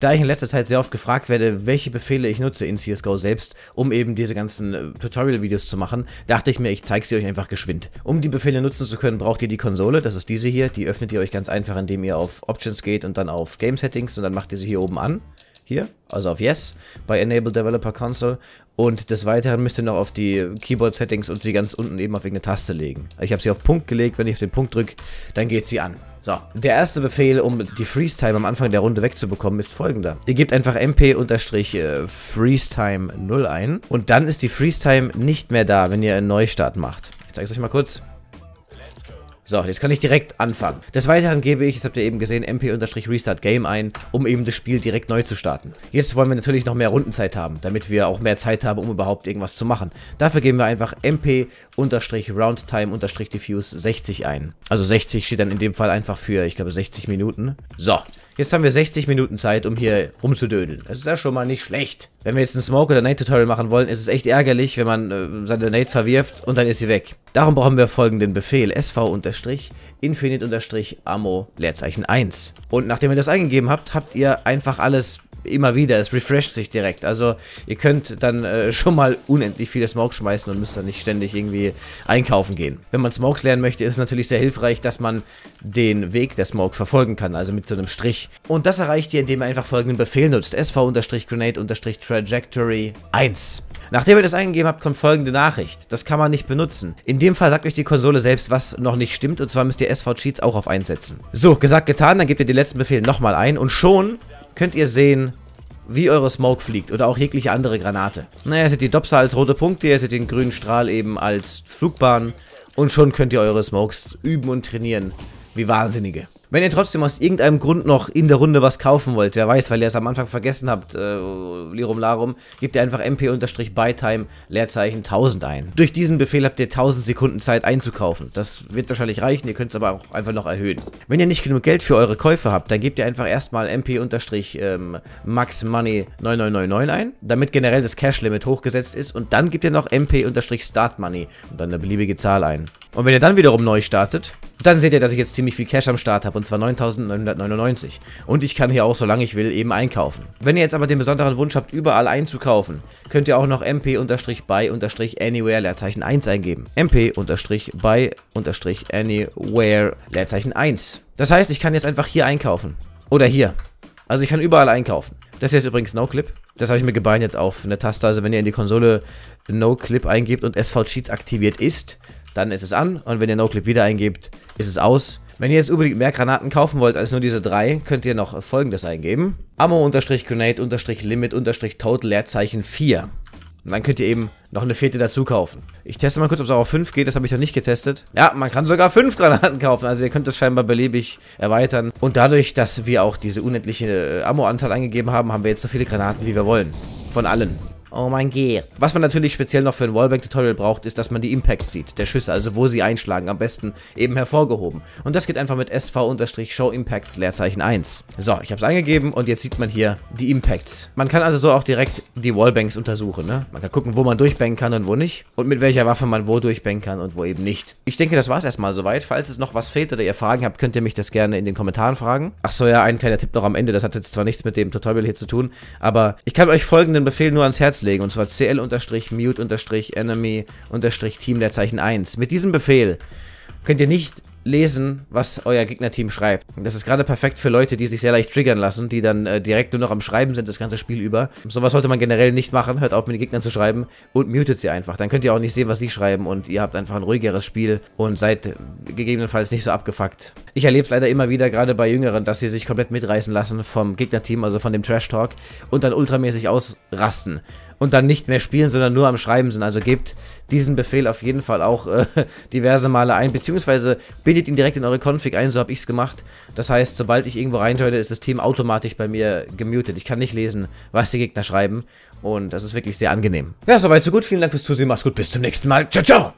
Da ich in letzter Zeit sehr oft gefragt werde, welche Befehle ich nutze in CSGO selbst, um eben diese ganzen äh, Tutorial-Videos zu machen, dachte ich mir, ich zeige sie euch einfach geschwind. Um die Befehle nutzen zu können, braucht ihr die Konsole, das ist diese hier, die öffnet ihr euch ganz einfach, indem ihr auf Options geht und dann auf Game Settings und dann macht ihr sie hier oben an. Hier, also auf Yes, bei Enable Developer Console. Und des Weiteren müsst ihr noch auf die Keyboard Settings und sie ganz unten eben auf irgendeine Taste legen. Ich habe sie auf Punkt gelegt, wenn ich auf den Punkt drücke, dann geht sie an. So, der erste Befehl, um die Freeze-Time am Anfang der Runde wegzubekommen, ist folgender. Ihr gebt einfach mp-freeze-time 0 ein und dann ist die Freeze-Time nicht mehr da, wenn ihr einen Neustart macht. Ich zeige es euch mal kurz. So, jetzt kann ich direkt anfangen. Des Weiteren gebe ich, das habt ihr eben gesehen, mp-restart game ein, um eben das Spiel direkt neu zu starten. Jetzt wollen wir natürlich noch mehr Rundenzeit haben, damit wir auch mehr Zeit haben, um überhaupt irgendwas zu machen. Dafür geben wir einfach mp-roundtime-diffuse 60 ein. Also 60 steht dann in dem Fall einfach für, ich glaube, 60 Minuten. So, Jetzt haben wir 60 Minuten Zeit, um hier rumzudödeln. Das ist ja schon mal nicht schlecht. Wenn wir jetzt ein Smoke oder Nate Tutorial machen wollen, ist es echt ärgerlich, wenn man äh, seine Nate verwirft und dann ist sie weg. Darum brauchen wir folgenden Befehl. SV-Infinite-Ammo Leerzeichen 1. Und nachdem ihr das eingegeben habt, habt ihr einfach alles immer wieder. Es refresht sich direkt. Also ihr könnt dann äh, schon mal unendlich viele Smokes schmeißen und müsst dann nicht ständig irgendwie einkaufen gehen. Wenn man Smokes lernen möchte, ist es natürlich sehr hilfreich, dass man den Weg der Smoke verfolgen kann, also mit so einem Strich. Und das erreicht ihr, indem ihr einfach folgenden Befehl nutzt. SV-Grenade-Trajectory 1. Nachdem ihr das eingegeben habt, kommt folgende Nachricht. Das kann man nicht benutzen. In dem Fall sagt euch die Konsole selbst, was noch nicht stimmt, und zwar müsst ihr SV-Cheats auch auf einsetzen. So, gesagt, getan, dann gebt ihr den letzten Befehl nochmal ein und schon könnt ihr sehen, wie eure Smoke fliegt oder auch jegliche andere Granate. Naja, ihr seht die Dopsa als rote Punkte, ihr seht den grünen Strahl eben als Flugbahn und schon könnt ihr eure Smokes üben und trainieren. Wie Wahnsinnige. Wenn ihr trotzdem aus irgendeinem Grund noch in der Runde was kaufen wollt, wer weiß, weil ihr es am Anfang vergessen habt, äh, Lirum Larum, gebt ihr einfach mp-bytime Leerzeichen 1000 ein. Durch diesen Befehl habt ihr 1000 Sekunden Zeit einzukaufen. Das wird wahrscheinlich reichen, ihr könnt es aber auch einfach noch erhöhen. Wenn ihr nicht genug Geld für eure Käufe habt, dann gebt ihr einfach erstmal mp-max money 9999 ein, damit generell das Cash Limit hochgesetzt ist und dann gebt ihr noch mp-start money und dann eine beliebige Zahl ein. Und wenn ihr dann wiederum neu startet, dann seht ihr, dass ich jetzt ziemlich viel Cash am Start habe, und zwar 9.999. Und ich kann hier auch, solange ich will, eben einkaufen. Wenn ihr jetzt aber den besonderen Wunsch habt, überall einzukaufen, könnt ihr auch noch mp-by-anywhere Leerzeichen 1 eingeben. mp-by-anywhere Leerzeichen 1. Das heißt, ich kann jetzt einfach hier einkaufen. Oder hier. Also ich kann überall einkaufen. Das hier ist übrigens NoClip. Das habe ich mir gebeindet auf eine Taste. Also wenn ihr in die Konsole NoClip eingebt und SV-Cheats aktiviert ist, dann ist es an und wenn ihr NoClip wieder eingebt, ist es aus. Wenn ihr jetzt unbedingt mehr Granaten kaufen wollt als nur diese drei, könnt ihr noch folgendes eingeben. Ammo-Grenade-Limit-Total Leerzeichen 4. Und dann könnt ihr eben noch eine vierte dazu kaufen. Ich teste mal kurz, ob es auch auf 5 geht, das habe ich noch nicht getestet. Ja, man kann sogar 5 Granaten kaufen, also ihr könnt das scheinbar beliebig erweitern. Und dadurch, dass wir auch diese unendliche äh, Ammo-Anzahl eingegeben haben, haben wir jetzt so viele Granaten, wie wir wollen. Von allen. Oh mein Gott. Was man natürlich speziell noch für ein Wallbang-Tutorial braucht, ist, dass man die Impact sieht, der Schüsse, also wo sie einschlagen, am besten eben hervorgehoben. Und das geht einfach mit SV-Show Impacts Leerzeichen 1. So, ich habe es eingegeben und jetzt sieht man hier die Impacts. Man kann also so auch direkt die Wallbangs untersuchen, ne? Man kann gucken, wo man durchbangen kann und wo nicht. Und mit welcher Waffe man wo durchbangen kann und wo eben nicht. Ich denke, das war es erstmal soweit. Falls es noch was fehlt oder ihr Fragen habt, könnt ihr mich das gerne in den Kommentaren fragen. Achso, ja, ein kleiner Tipp noch am Ende. Das hat jetzt zwar nichts mit dem Tutorial hier zu tun, aber ich kann euch folgenden Befehl nur ans Herz Herz legen, und zwar cl-mute-team der Zeichen 1. Mit diesem Befehl könnt ihr nicht lesen, was euer Gegnerteam schreibt. Das ist gerade perfekt für Leute, die sich sehr leicht triggern lassen, die dann äh, direkt nur noch am Schreiben sind, das ganze Spiel über. Sowas sollte man generell nicht machen, hört auf mit den Gegnern zu schreiben und mutet sie einfach. Dann könnt ihr auch nicht sehen, was sie schreiben und ihr habt einfach ein ruhigeres Spiel und seid gegebenenfalls nicht so abgefuckt. Ich erlebe es leider immer wieder, gerade bei Jüngeren, dass sie sich komplett mitreißen lassen vom Gegnerteam, also von dem Trash-Talk und dann ultramäßig ausrasten und dann nicht mehr spielen, sondern nur am Schreiben sind. Also gebt diesen Befehl auf jeden Fall auch äh, diverse Male ein, beziehungsweise bindet ihn direkt in eure Config ein, so habe ich es gemacht. Das heißt, sobald ich irgendwo reinjoine, ist das Team automatisch bei mir gemutet. Ich kann nicht lesen, was die Gegner schreiben und das ist wirklich sehr angenehm. Ja, soweit so gut. Vielen Dank fürs Zusehen, macht's gut, bis zum nächsten Mal. Ciao, ciao!